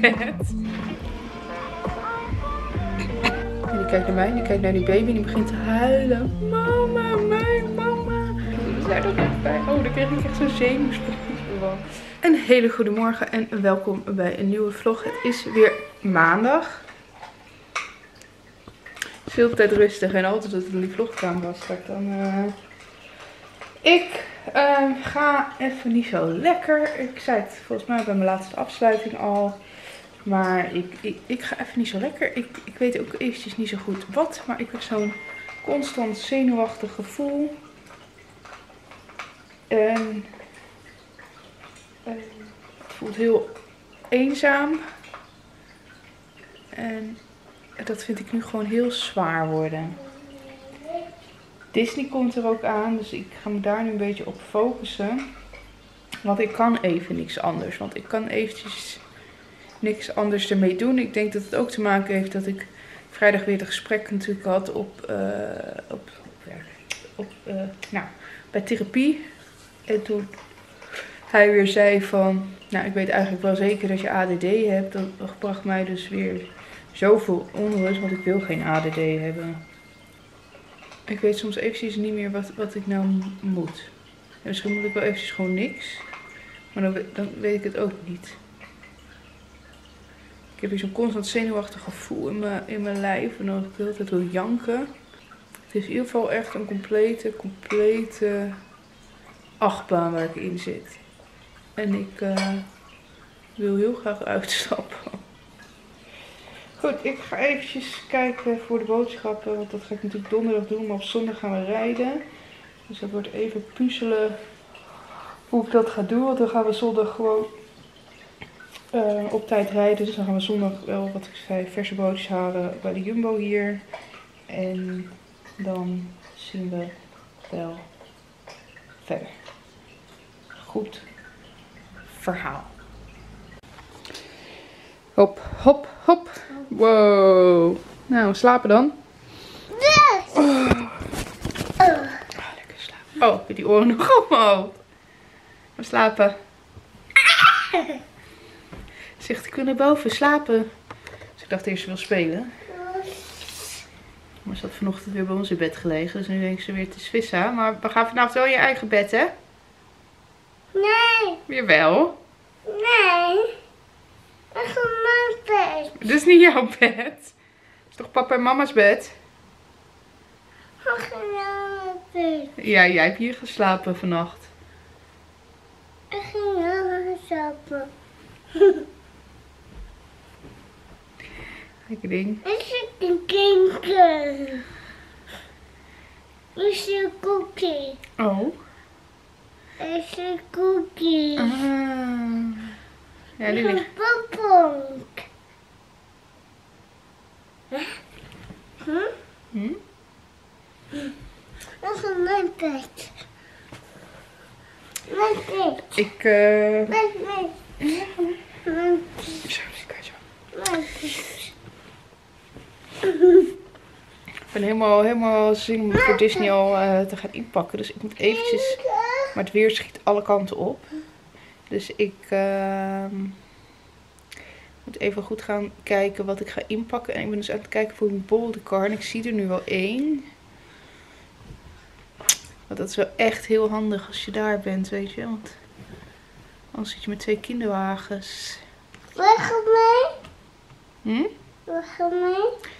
bed. En die kijkt naar mij, die kijkt naar die baby en die begint te huilen. Mama, mijn mama. We zijn er nog bij. Oh, dan kreeg ik echt zo'n zenuwsprongje. Een hele goede morgen en welkom bij een nieuwe vlog. Het is weer maandag. Het tijd rustig en altijd dat het in die vlogkamer was. Ga ik dan... eh, Ik eh, ga even niet zo lekker. Ik zei het volgens mij bij mijn laatste afsluiting al. Maar ik, ik, ik ga even niet zo lekker. Ik, ik weet ook eventjes niet zo goed wat. Maar ik heb zo'n constant zenuwachtig gevoel. En eh, het voelt heel eenzaam. En dat vind ik nu gewoon heel zwaar worden. Disney komt er ook aan, dus ik ga me daar nu een beetje op focussen. Want ik kan even niks anders. Want ik kan eventjes niks anders ermee doen. Ik denk dat het ook te maken heeft dat ik vrijdag weer het gesprek natuurlijk had op, eh, op, op, eh, nou, bij therapie. En toen hij weer zei van, nou ik weet eigenlijk wel zeker dat je ADD hebt. Dat bracht mij dus weer zoveel onrust, want ik wil geen ADD hebben. Ik weet soms eventjes niet meer wat, wat ik nou moet. En misschien moet ik wel eventjes gewoon niks. Maar dan, dan weet ik het ook niet. Ik heb hier zo'n constant zenuwachtig gevoel in mijn, in mijn lijf. En dan ik de hele tijd wil janken. Het is in ieder geval echt een complete, complete achtbaan waar ik in zit. En ik eh, wil heel graag uitstappen. Goed, ik ga eventjes kijken voor de boodschappen. Want dat ga ik natuurlijk donderdag doen. Maar op zondag gaan we rijden. Dus dat wordt even puzzelen hoe ik dat ga doen. Want dan gaan we zondag gewoon eh, op tijd rijden. Dus dan gaan we zondag wel, wat ik zei, verse broodjes halen bij de Jumbo hier. En dan zien we wel verder. Goed verhaal. Hop, hop, hop. Wow. Nou, we slapen dan. Oh. Ah, lekker slapen. Oh, met die oren nog omhoog. We slapen. Zegt, ik wil naar boven slapen. Dus ik dacht eerst ze wil spelen. Maar ze had vanochtend weer bij ons in bed gelegen. Dus nu denkt ze weer, is vissa. Maar we gaan vanavond wel in je eigen bed, hè? Nee, Weer wel. nee. Dat is mijn bed. Dit is niet jouw bed. Het is toch papa en mama's bed? Dat is mijn bed. Ja, jij hebt hier geslapen vannacht. Ik ging slapen. Ik zit een kindje. Ik zie een cookie. Oh. Ik zie een cookie. Ah. Ja, die ligt. een. Hm? Hm? Dat is bed. Ik, eh. Zo, kijk zo. mijn bed. Ik ben helemaal, helemaal zin om voor Disney al eh, te gaan inpakken. Dus ik moet eventjes. Maar het weer schiet alle kanten op. Dus ik ehm, moet even goed gaan kijken wat ik ga inpakken. En ik ben dus aan het kijken voor een bolderkar. En ik zie er nu wel één. Want dat is wel echt heel handig als je daar bent, weet je. Want anders zit je met twee kinderwagens. Weg mee. Hm? Weg mee.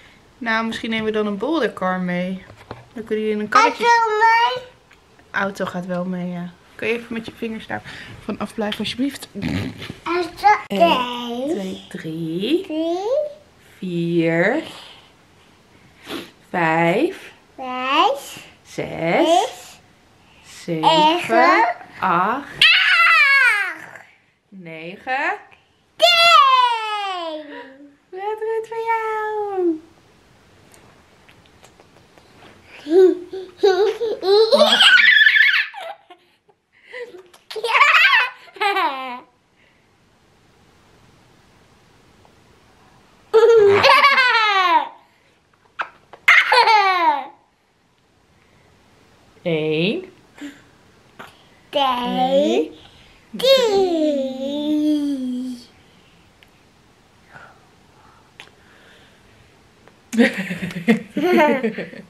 Nou, misschien nemen we dan een bolderkar mee. Dan kun je in een karretje... mee. auto gaat wel mee, ja. Kun je even met je vingers daar van afblijven, alsjeblieft? Drie, Drie. vier, vijf, Vijf. zes, Zes. zeven, Zeven. acht, Acht. negen. Tien. Wat goed voor jou? A. Day. D. D.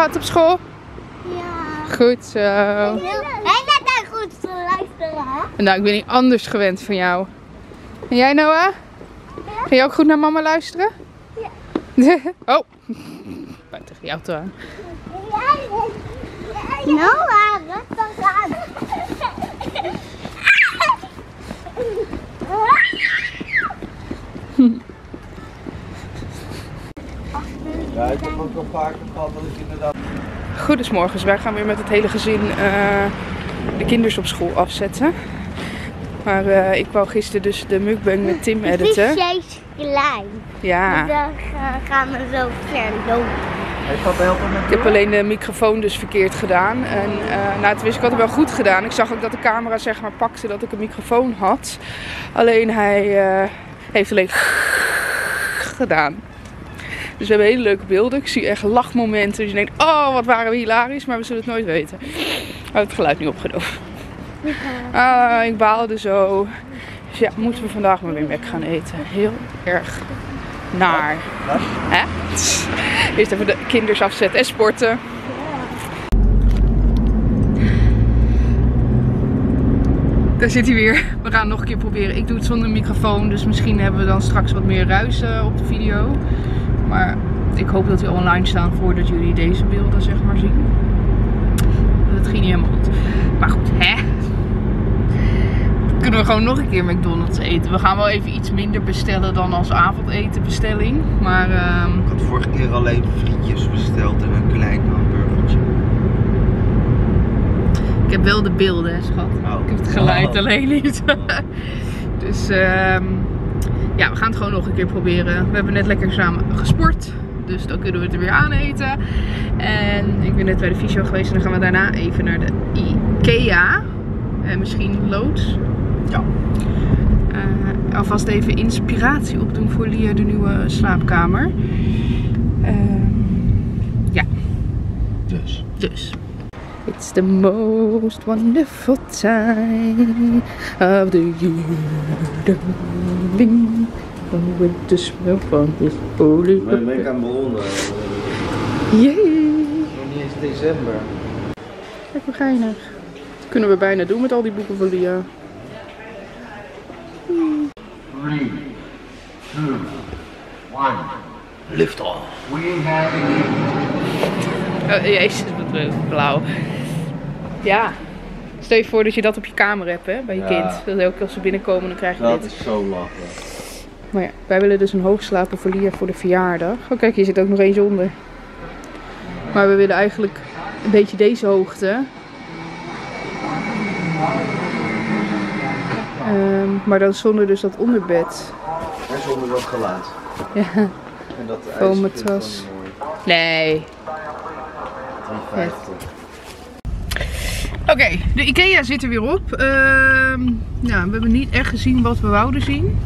gehad op school? Ja. Goed zo. Hij net daar goed te luisteren, hè? Nou, ik ben niet anders gewend van jou. En jij Noah? Ga je ook goed naar mama luisteren? Ja. oh. Buiten jou te aan. Noah, rustig aan. Ja, ik heb ook al vaker gehad dat ik inderdaad... Goedemorgen, wij gaan weer met het hele gezin eh, de kinders op school afzetten. Maar eh, ik wou gisteren dus de mukbang met Tim Het is editen. steeds klein. Ja. Dan gaan- we zo ver lopen. Ik heb alleen de microfoon dus verkeerd gedaan. En eh nou, toen wist ik had het wel goed gedaan. Ik zag ook dat de camera zeg maar pakte dat ik een microfoon had. Alleen hij eh, heeft alleen gedaan. Dus we hebben hele leuke beelden. Ik zie echt lachmomenten. Dus je denkt, oh wat waren we hilarisch. Maar we zullen het nooit weten. We het geluid niet opgenomen. Ah, ik baalde zo. Dus ja, moeten we vandaag maar weer Mac gaan eten. Heel erg naar. Hè? Eerst even de kinders afzetten en sporten. Daar zit hij weer. We gaan nog een keer proberen. Ik doe het zonder microfoon, dus misschien hebben we dan straks wat meer ruis op de video. Maar ik hoop dat die online staan voordat jullie deze beelden zeg maar zien. Dat ging niet helemaal goed. Maar goed, hè? Kunnen we gewoon nog een keer McDonald's eten. We gaan wel even iets minder bestellen dan als avondetenbestelling. Maar ehm, Ik had vorige keer alleen frietjes besteld en een klein hamburgertje. Ik heb wel de beelden, hè, schat. Oh. Ik heb het geluid Oh. alleen niet. dus ehm, ja, we gaan het gewoon nog een keer proberen. We hebben net lekker samen gesport. Dus dan kunnen we het er weer aan eten. En ik ben net bij de fysio geweest. En dan gaan we daarna even naar de IKEA. En misschien Loods. Ja. Eh, alvast even inspiratie opdoen voor Lia, de nieuwe slaapkamer. Ehm, ja, Dus. dus. It's the most wonderful time of the year. Oh, with the smell from this holy Mijn week aan bewonderen. Yay! Nog niet eens december. Kijk hoe geinig. Dat kunnen we bijna doen met al die boeken van Lia. Three, two, one. Lift off. We have ignition. Oh, jezus, wat leuk. Blauw. Ja. Stel je voor dat je dat op je kamer hebt, hè, bij je Ja. kind. Dat keer als ze binnenkomen, dan krijg je Dat dit. is zo lachen. Maar ja, wij willen dus een hoogslaper voor Lia voor de verjaardag. Oh kijk, hier zit ook nog eens onder. Maar we willen eigenlijk een beetje deze hoogte. Ehm, maar dan zonder dus dat onderbed. En zonder dat geluid. Ja. En dat ijs Foam vind ik matras. gewoon mooi. Nee. 350. Oké, de IKEA zit er weer op. Ehm, ja, we hebben niet echt gezien wat we wouden zien.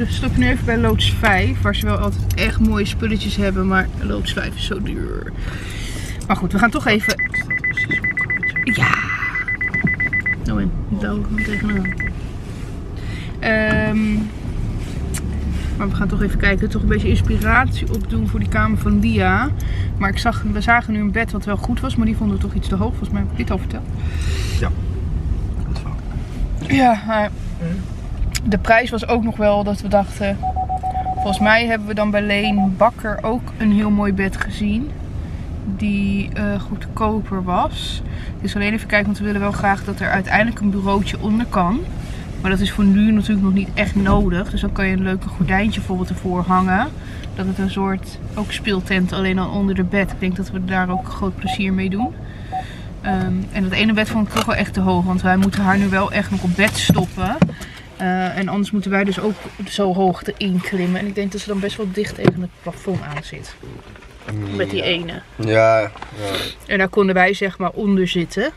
Dus we stoppen nu even bij Loods 5. Waar ze wel altijd echt mooie spulletjes hebben. Maar Loods 5 is zo duur. Maar goed, we gaan toch even... Ja. Nou en, daar gewoon tegenaan. Ehm, maar we gaan toch even kijken. Toch een beetje inspiratie opdoen voor die kamer van Dia. Maar ik zag, we zagen nu een bed wat wel goed was. Maar die vonden we toch iets te hoog. Volgens mij heb ik dit al verteld. Goed zo. Ja, maar de prijs was ook nog wel dat we dachten. Volgens mij hebben we dan bij Leen Bakker ook een heel mooi bed gezien. Die eh, goedkoper was. Dus alleen even kijken, want we willen wel graag dat er uiteindelijk een bureautje onder kan. Maar dat is voor nu natuurlijk nog niet echt nodig. Dus dan kan je een leuke gordijntje bijvoorbeeld ervoor hangen. Dat het een soort ook speeltent alleen al onder de bed. Ik denk dat we daar ook groot plezier mee doen. Ehm, en dat ene bed vond ik toch wel echt te hoog. Want wij moeten haar nu wel echt nog op bed stoppen. Eh, en anders moeten wij dus ook zo hoog erin klimmen. En ik denk dat ze dan best wel dicht tegen het plafond aan zit. Met die ene. Ja, ja. En daar konden wij zeg maar onder zitten.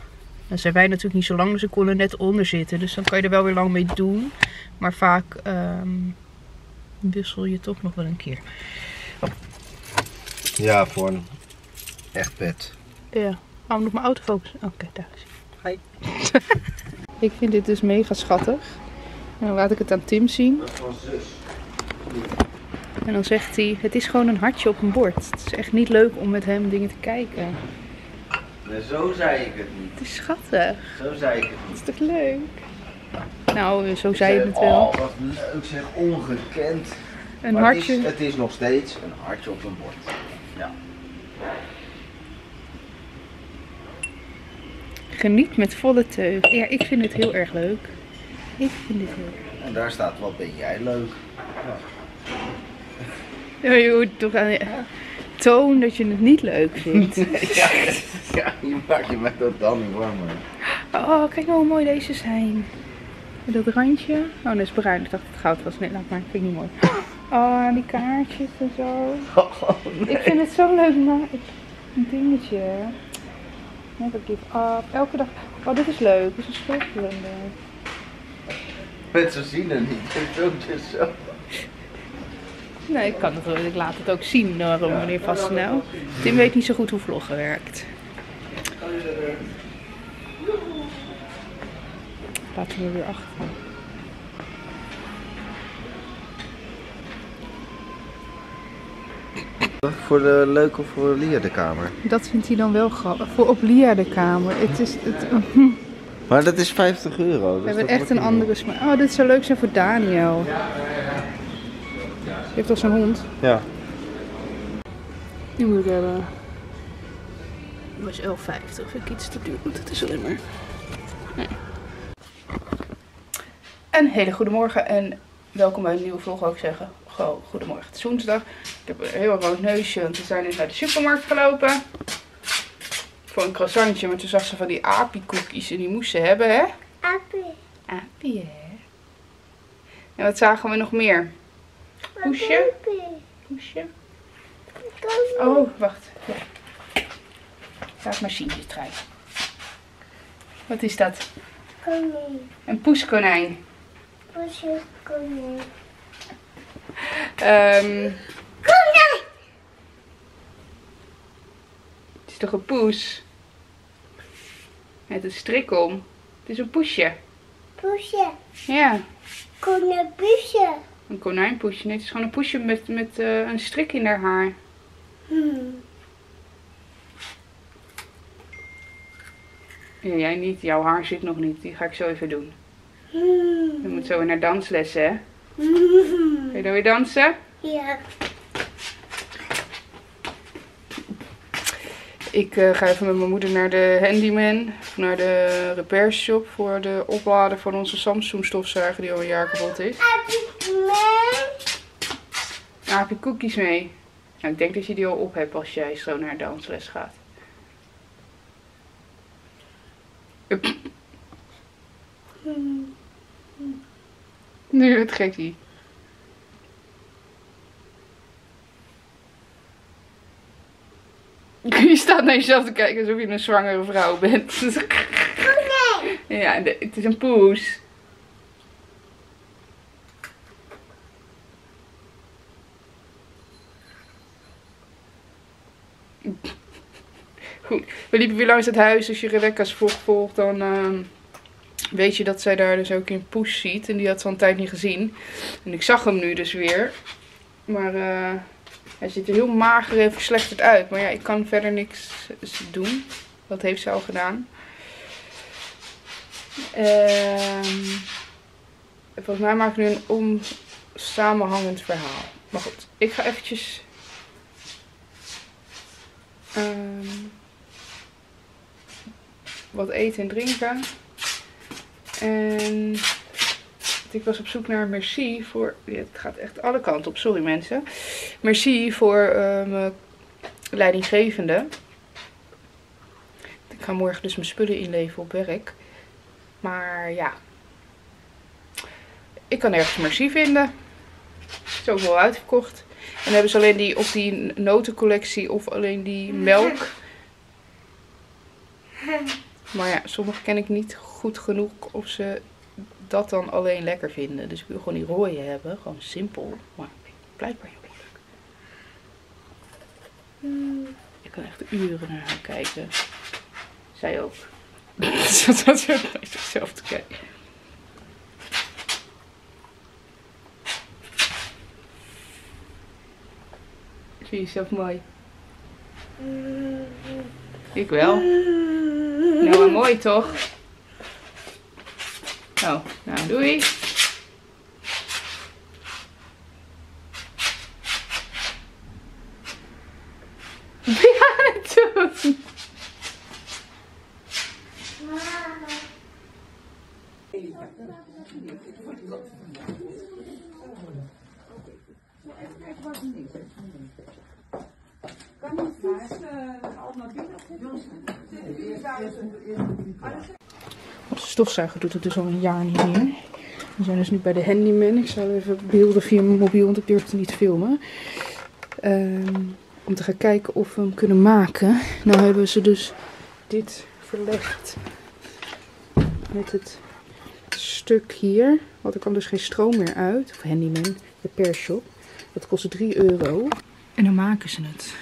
Dan zijn wij natuurlijk niet zo lang, dus we konden net onder zitten. Dus dan kan je er wel weer lang mee doen. Maar vaak ehm, wissel je toch nog wel een keer. ja, voor een echt bed. Ja. Waarom moet mijn auto focussen? Oké, daar is hij. Ik vind dit dus mega schattig. En dan laat ik het aan Tim zien. Zus. En dan zegt hij, het is gewoon een hartje op een bord. Het is echt niet leuk om met hem dingen te kijken. Nee, zo zei ik het niet. Het is schattig. Zo zei ik het niet. Het is toch leuk? Nou, zo Ik zei je het wel. Oh, wat leuk zeg, ongekend. Een Maar hartje. Het is, het is nog steeds een hartje op een bord. Ja. Geniet met volle teug. Ja, ik vind het heel erg leuk. Ik vind heel erg En daar staat, wat ben jij leuk. Ja, je moet toch aan toon dat je het niet leuk vindt. ja, ja, je maakt je met dat dan niet warmer. Oh, kijk nou hoe mooi deze zijn. Met dat randje. Oh, dat is bruin. Ik dacht dat het goud was. Nee, laat maar. Vind ik niet mooi. Oh, die kaartjes en zo. Ik vind het zo leuk, maar een dingetje. Never give up. Elke dag. Oh, dit is leuk. Dit is een schildkalender. Mensen zien het niet. Ik filmpje zo. Nee, ik kan het wel. Ik laat het ook zien door meneer Vastnel. Tim weet niet zo goed hoe vloggen werkt. Laten we weer achter. Voor de leuke of voor Lia de kamer. Dat vindt hij dan wel grappig. Voor op Lia de kamer. Het is, het, Maar dat is 50 euro. we Dus hebben dat echt een andere smaak. Oh, dit zou leuk zijn voor Daniel. Die heeft toch zo'n hond? Ja. Die moet ik hebben. Dat was 11,50. Vind ik iets te duur. Want het is alleen maar... Nee. Een hele goede morgen en welkom bij een nieuwe vlog ook zeggen. Gewoon goedemorgen. Het is woensdag. Ik heb een heel rood neusje, want we zijn net naar de supermarkt gelopen. Voor een croissantje, maar toen zag ze van die api-koekjes en die moest ze hebben, hè? Appie. Apie, hè? En wat zagen we nog meer? Poesje? Poesje? Oh, wacht. Ja. Laat maar zien, trui. Wat is dat? Konijn. Een poeskonijn. Poesje, konijn. Ehm! Een poes? Met een strik om. Het is een poesje. Poesje. Ja, Konijn, poesje. een konijnpoesje. Nee, het is gewoon een poesje met, met eh, een strik in haar haar. Hmm. Ja, jij niet. Jouw haar zit nog niet. Die ga ik zo even doen. Hmm. Je moet zo weer naar danslessen, hè? Hmm. Ga je dan weer dansen? Ja. Ik eh, ga even met mijn moeder naar de handyman, naar de repair shop voor de oplader van onze Samsung stofzuiger die al een jaar kapot is. Nou, heb je cookies mee? Nou, ik denk dat je die al op hebt als jij zo naar dansles gaat. Up. Hmm. Nu het gekkie. Je staat naar jezelf te kijken alsof je een zwangere vrouw bent. Konijn. Ja, de- het is een poes. Goed, we liepen weer langs het huis. Als je Rebecca's vlog volgt, dan ehm, weet je dat zij daar dus ook in poes ziet. En die had ze al een tijd niet gezien. En ik zag hem nu dus weer. Maar eh, hij ziet er heel mager en verslechterd uit. Maar ja, ik kan verder niks doen. Dat heeft ze al gedaan. Ehm, volgens mij maak ik nu een onsamenhangend verhaal. Maar goed, ik ga eventjes... ehm, wat eten en drinken. En ik was op zoek naar Merci voor... ja, Het gaat echt alle kanten op, sorry mensen. Merci voor eh, mijn leidinggevende. Ik ga morgen dus mijn spullen inleveren op werk. Maar ja. Ik kan nergens merci vinden. Het is ook wel uitverkocht. En dan hebben ze alleen die of die notencollectie of alleen die melk. Maar ja, sommige ken ik niet goed genoeg of ze dat dan alleen lekker vinden. Dus ik wil gewoon die rode hebben. Gewoon simpel. Maar blijkbaar heel leuk. Hmm. Ik kan echt uren naar haar kijken. Zij ook. Zo zat naar zichzelf te kijken. Vind je jezelf mooi? Ik wel. Nou, maar mooi toch? Oh, nou doei. Wat ben je aan het doen? Onze stofzuiger doet het dus al een jaar niet meer. We zijn dus nu bij de handyman. Ik zal even beelden via mijn mobiel, want ik durfde niet filmen. Ehm, om te gaan kijken of we hem kunnen maken. Nou hebben ze dus dit verlegd met het stuk hier. Want er kwam dus geen stroom meer uit. Of handyman, de pershop. Dat kostte 3 euro. En dan maken ze het.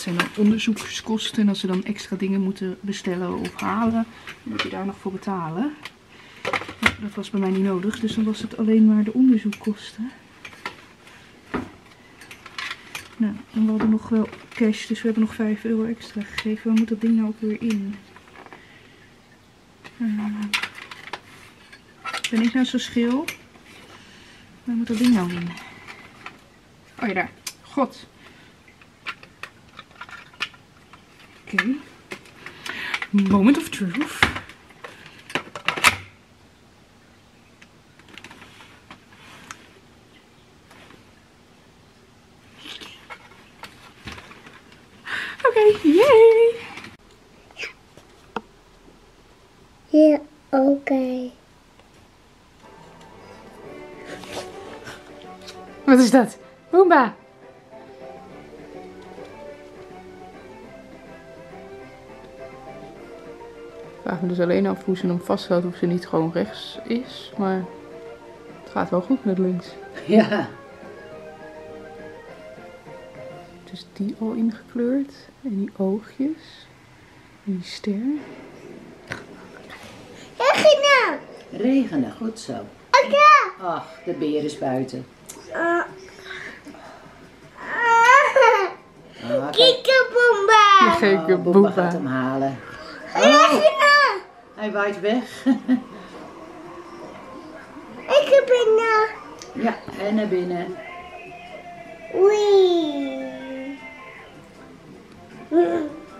Zijn dan onderzoekskosten. En als ze dan extra dingen moeten bestellen of halen, moet je daar nog voor betalen. Dat was bij mij niet nodig, dus dan was het alleen maar de onderzoekkosten. Nou, en we hadden nog wel cash, dus we hebben nog 5 euro extra gegeven. Waar moet dat ding nou ook weer in? Eh, ben ik nou zo schil? Waar moet dat ding nou in? Oh ja, daar. God. Oké. Moment of truth. Oké, yay! Ja, oké. Wat is dat? Boomba! Vraag me dus alleen af hoe ze hem vasthoudt of ze niet gewoon rechts is. Maar het gaat wel goed met links. Ja, Dus die al ingekleurd. En die oogjes. En die ster. Regina! regenen, goed zo. Oké. Ach, de beer is buiten. Ah. Ah, kijk. Kikkerboomba! Oh, boeba. gaat hem halen. Oh, Regina! Hij waait weg. Ik heb een uh, ja, en naar binnen. wee.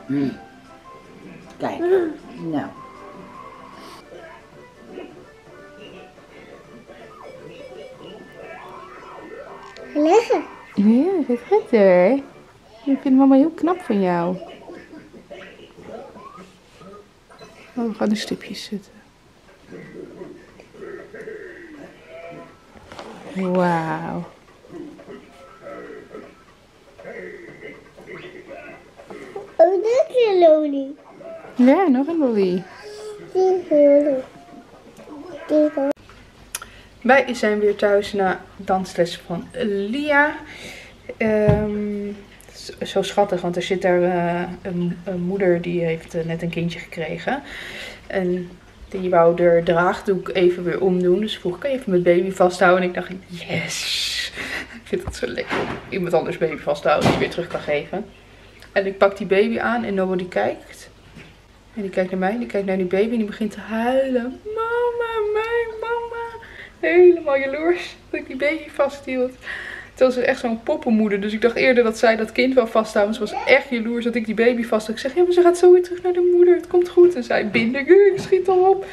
Hm. Kijk, nou. Leggen. Ja, dat gaat er. Ik vind mama heel knap van jou. We gaan de stipjes zetten. Wauw. Oh, dat is een lolly. Ja, nog een lolly. Wij zijn weer thuis na dansles van Lia. Is zo schattig, want er zit daar eh, een, moeder die heeft eh, net een kindje gekregen. En die wou er draagdoek even weer omdoen. Dus vroeg, kan je even mijn baby vasthouden? En ik dacht, yes! Ik vind het zo lekker iemand anders baby vast te houden die weer terug kan geven. En ik pak die baby aan en die kijkt. En die kijkt naar mij, die kijkt naar die baby en die begint te huilen. Mama, mijn mama. Helemaal jaloers dat ik die baby vasthield. Terwijl ze echt zo'n poppenmoeder. Dus ik dacht eerder dat zij dat kind wel vasthouden. Ze was echt jaloers dat ik die baby vasthield. Ik zeg, ja, maar ze gaat zo weer terug naar de moeder. Het komt goed. En zij, binden, ik schiet al op.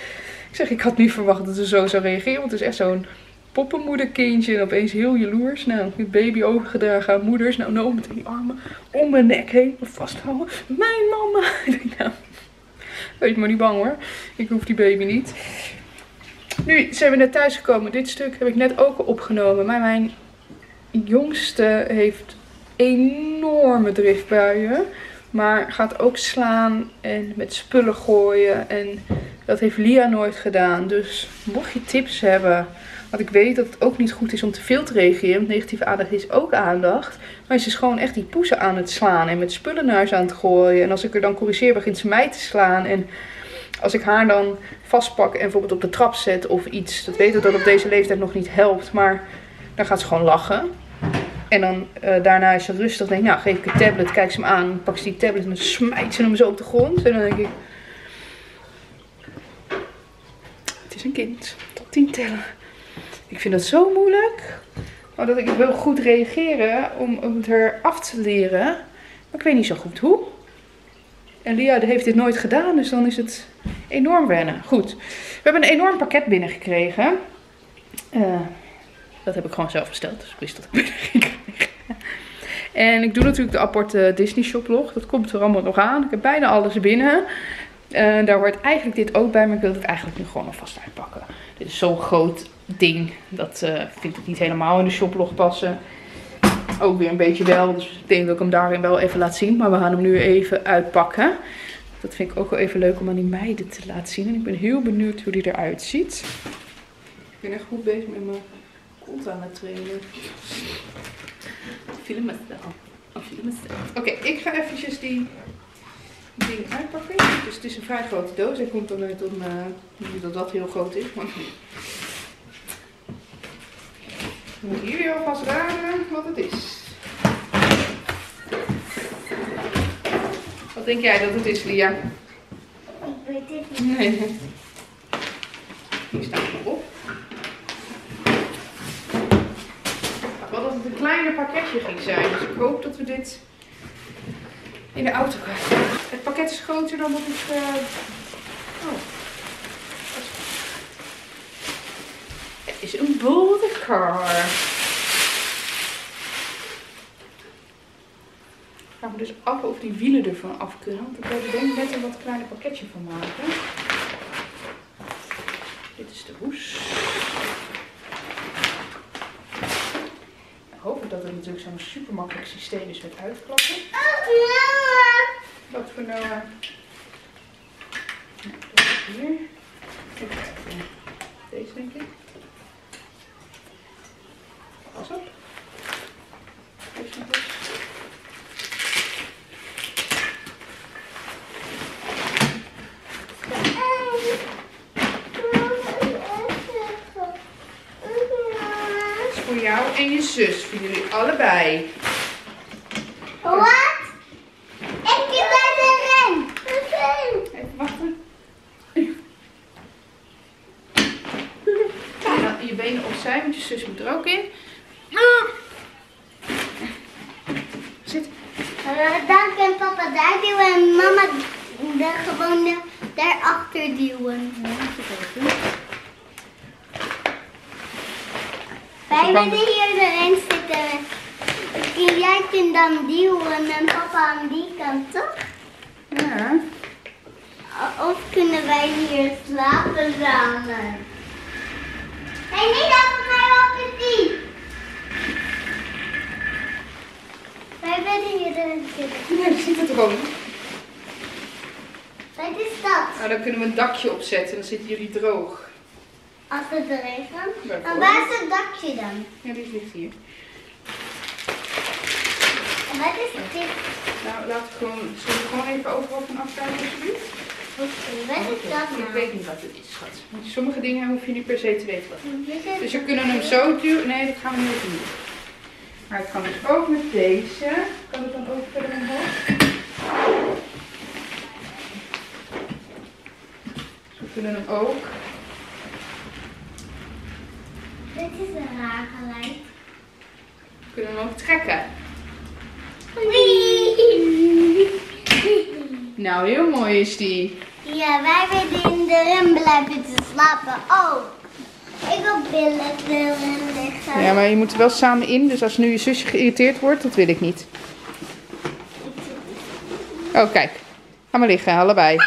Ik zeg, ik had niet verwacht dat ze zo zou reageren. Want het is echt zo'n poppenmoederkindje. En opeens heel jaloers. Nou, het baby overgedragen aan moeders. Nou, no, met die armen om mijn nek heen. Vasthouden. Mijn mama. Ik denk, nou, wees maar niet bang hoor. Ik hoef die baby niet. Nu zijn we net thuis gekomen. Dit stuk heb ik net ook opgenomen. Maar mijn jongste heeft enorme driftbuien. Maar gaat ook slaan en met spullen gooien. En dat heeft Lia nooit gedaan. Dus mocht je tips hebben Want ik weet dat het ook niet goed is om te veel te reageren. Want negatieve aandacht is ook aandacht. Maar ze is gewoon echt die poesen aan het slaan. En met spullen naar huis aan het gooien. En als ik er dan corrigeer, begint ze mij te slaan. En als ik haar dan vastpak en bijvoorbeeld op de trap zet of iets. Dat weten we dat op deze leeftijd nog niet helpt. Maar dan gaat ze gewoon lachen. En dan eh, daarna is ze rustig. Denk nou geef ik een tablet, kijk ze hem aan. Pakt ze die tablet en dan smijt ze hem zo op de grond. En dan denk ik... Het is een kind. Tot tien tellen. Ik vind dat zo moeilijk. Maar dat ik wil goed reageren om, om het er af te leren. Maar ik weet niet zo goed hoe. En Lia heeft dit nooit gedaan, dus dan is het enorm wennen. Goed, we hebben een enorm pakket binnengekregen. Eh dat heb ik gewoon zelf besteld, dus ik wist dat ik binnen ging krijgen. En ik doe natuurlijk de aparte Disney shoplog. Dat komt er allemaal nog aan. Ik heb bijna alles binnen. Eh, daar hoort eigenlijk dit ook bij, maar ik wil het eigenlijk nu gewoon alvast uitpakken. Dit is zo'n groot ding. Dat eh, vind ik niet helemaal in de shoplog passen. Ook weer een beetje wel. Dus ik denk dat ik hem daarin wel even laat zien. Maar we gaan hem nu even uitpakken. Dat vind ik ook wel even leuk om aan die meiden te laten zien. En ik ben heel benieuwd hoe die eruit ziet. Ik ben echt goed bezig met mijn Oh, filmen staan. Oké, ik ga eventjes die ding uitpakken. Dus het is een vrij grote doos. Hij komt dan uit een, uh, niet dat dat heel groot is, maar... Moet jullie alvast raden wat het is. Wat denk jij dat het is, Lia? Ik weet het niet. Nee. Hier staat op. Ik dacht wel dat het een kleiner pakketje ging zijn. Dus ik hoop dat we dit in de auto krijgen. Het pakket is groter dan wat ik... eh, Oh. Het is een bouldercar. Ik vraag me dus af of die wielen ervan af kunnen. Want ik wil er denk ik net een wat kleiner pakketje van maken. Dit is de hoes. Dat het natuurlijk zo'n super makkelijk systeem is met uitklappen. Wat voor nou... eh, nou, dat is hier. Even. Deze denk ik. Pas op. Deze nog eens. Dat is voor jou en je zus, voor jullie allebei. Wat? Ik ben ren. Even wachten. En dan je benen opzij, want je zus moet er ook in. Zit. Uh, dan kan papa daar duwen en mama daar gewoon de- daarachter duwen. Wij willen hier erin zitten. En jij kunt dan duwen en papa aan die kant, toch? Ja. Of kunnen wij hier slapen samen? Nee, niet over mij op het die. Wij willen hier erin zitten. Nee, zie het gewoon. Wat is dat? Nou, dan kunnen we een dakje opzetten en dan zitten jullie droog. Als het regent. En waar is het dakje dan? Ja, die ligt hier. En wat is dit? Nou, laten we gewoon, zullen we gewoon even overal van afkijken alsjeblieft? Wat is dat Ik nou? weet niet wat het is, schat. Want sommige dingen hoef je niet per se te weten wat. Het? Dus we kunnen hem zo duwen. Nee, dat gaan we niet doen. Maar het kan dus ook met deze. Kan het dan ook verder omhoog? Dus we kunnen hem ook. Dit is een geluid. We kunnen hem ook trekken. Nou, heel mooi is die. Ja, wij willen in de rem blijven te slapen ook. Ik wil billen erin liggen. Ja, maar je moet er wel samen in. Dus als nu je zusje geïrriteerd wordt, dat wil ik niet. Oh, kijk. Ga maar liggen, allebei. Ik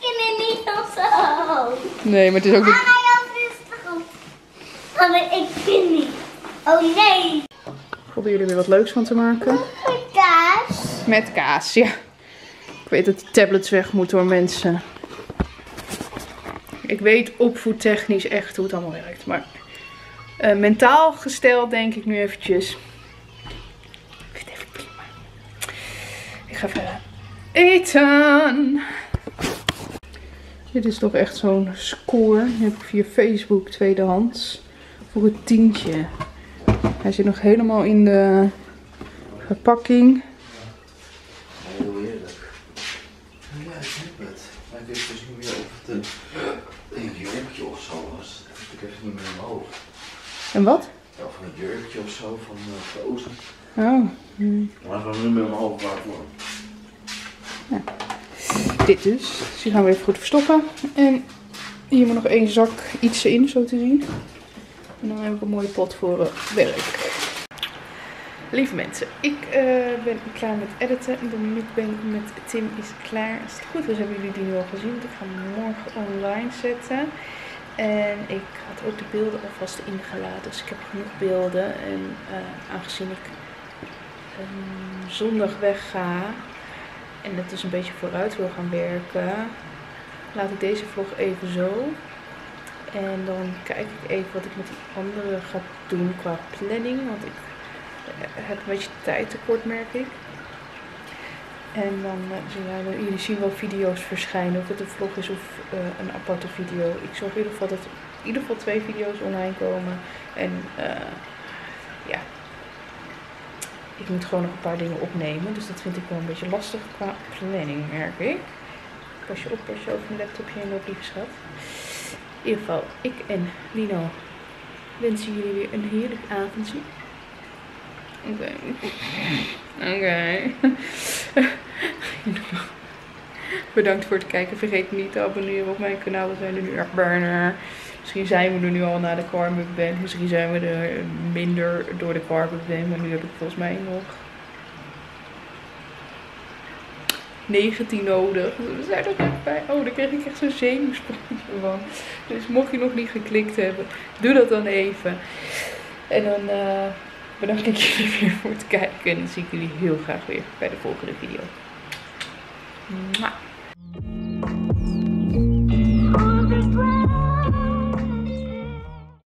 kan het niet of zo. Nee, maar het is ook... Ga maar heel rustig op. Oh, maar ik vind niet. Oh nee. Probeer er weer wat leuks van te maken. Kaas. Met kaas, ja. Ik weet dat die tablets weg moeten hoor, mensen. Ik weet opvoedtechnisch echt hoe het allemaal werkt. Maar eh, mentaal gesteld, denk ik nu eventjes. Ik vind het even prima. Ik ga verder eten. Dit is toch echt zo'n score. Die heb ik via Facebook tweedehands. Voor het tientje. Hij zit nog helemaal in de verpakking. Heel heerlijk. Ja, ik heb het. Maar ik weet dus niet meer of het een, een jurkje of zo was. Dat heb ik even niet meer in mijn hoofd. En wat? Ja, Of een jurkje of zo van uh, Frozen. Oh, Maar ik meer in mijn hoofd waarvoor. dit dus. Dus die gaan we even goed verstoppen. En hier moet nog één zak iets in, zo te zien. En dan heb ik een mooie pot voor eh, werk. Lieve mensen, ik eh, ben klaar met editen. De mukbang met Tim is klaar. Als het goed is hebben jullie die nu al gezien. Ik ga hem morgen online zetten. En ik had ook de beelden alvast ingeladen. Dus ik heb genoeg beelden. En eh, aangezien ik ehm, zondag wegga en dat dus een beetje vooruit wil gaan werken, laat ik deze vlog even zo. En dan kijk ik even wat ik met die andere ga doen qua planning. Want ik eh, heb een beetje tijd tekort, merk ik. En dan eh, zullen jullie- zien wel video's verschijnen. Of het een vlog is of eh, een aparte video. Ik zorg in ieder geval dat er in ieder geval twee video's online komen. En ja, ik moet gewoon nog een paar dingen opnemen. Dus dat vind ik wel een beetje lastig qua planning, merk ik. Pas je op als je over een laptopje heen loopt, lieve schat. In ieder geval, ik en Lino wensen jullie weer een heerlijk avondje. Oké. Oké. Bedankt voor het kijken. Vergeet niet te abonneren op mijn kanaal. We zijn er nu echt bijna. Misschien zijn we er nu al na de Carmuk Band. Misschien zijn we er minder door de Carmuk Band. Maar nu heb ik volgens mij nog 19 nodig. We zijn er echt bij. Oh, daar kreeg ik echt zo'n zenuwsprongje van. Dus mocht je nog niet geklikt hebben, doe dat dan even. En dan eh, bedank ik jullie weer voor het kijken. En dan zie ik jullie heel graag weer bij de volgende video. Mwah.